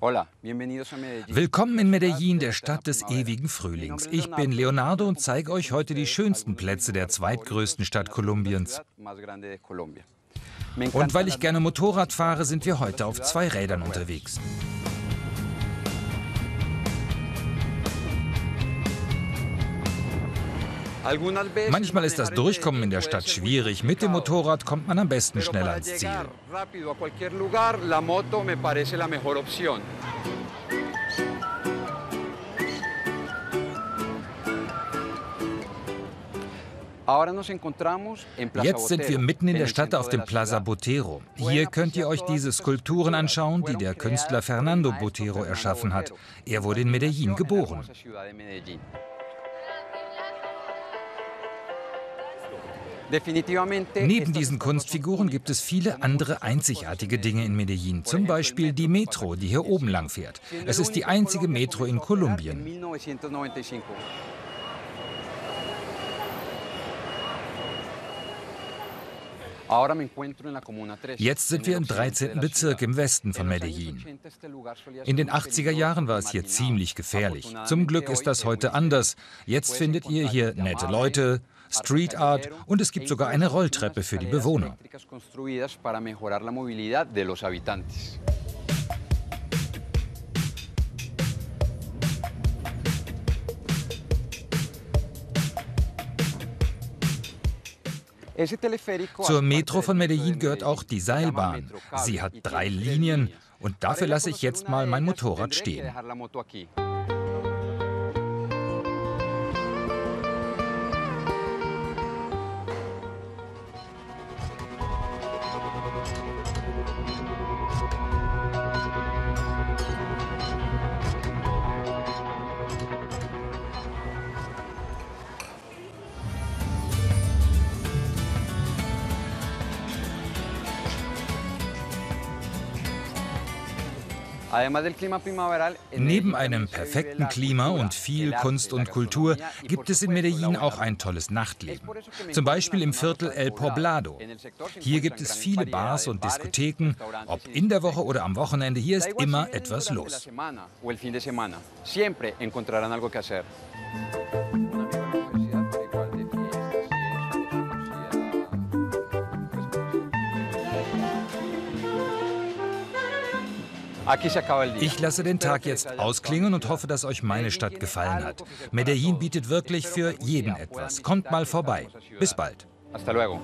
Willkommen in Medellin, der Stadt des ewigen Frühlings. Ich bin Leonardo und zeige euch heute die schönsten Plätze der zweitgrößten Stadt Kolumbiens. Und weil ich gerne Motorrad fahre, sind wir heute auf zwei Rädern unterwegs. Manchmal ist das Durchkommen in der Stadt schwierig. Mit dem Motorrad kommt man am besten schnell ans Ziel. Jetzt sind wir mitten in der Stadt auf dem Plaza Botero. Hier könnt ihr euch diese Skulpturen anschauen, die der Künstler Fernando Botero erschaffen hat. Er wurde in Medellin geboren. Neben diesen Kunstfiguren gibt es viele andere einzigartige Dinge in Medellin. Zum Beispiel die Metro, die hier oben lang fährt. Es ist die einzige Metro in Kolumbien. Jetzt sind wir im 13. Bezirk im Westen von Medellin. In den 80er Jahren war es hier ziemlich gefährlich. Zum Glück ist das heute anders. Jetzt findet ihr hier nette Leute, Street Art und es gibt sogar eine Rolltreppe für die Bewohner. Zur Metro von Medellin gehört auch die Seilbahn. Sie hat drei Linien und dafür lasse ich jetzt mal mein Motorrad stehen. Neben einem perfekten Klima und viel Kunst und Kultur gibt es in Medellin auch ein tolles Nachtleben. Zum Beispiel im Viertel El Poblado. Hier gibt es viele Bars und Diskotheken. Ob in der Woche oder am Wochenende, hier ist immer etwas los. Ich lasse den Tag jetzt ausklingen und hoffe, dass euch meine Stadt gefallen hat. Medellin bietet wirklich für jeden etwas. Kommt mal vorbei. Bis bald. Hasta luego.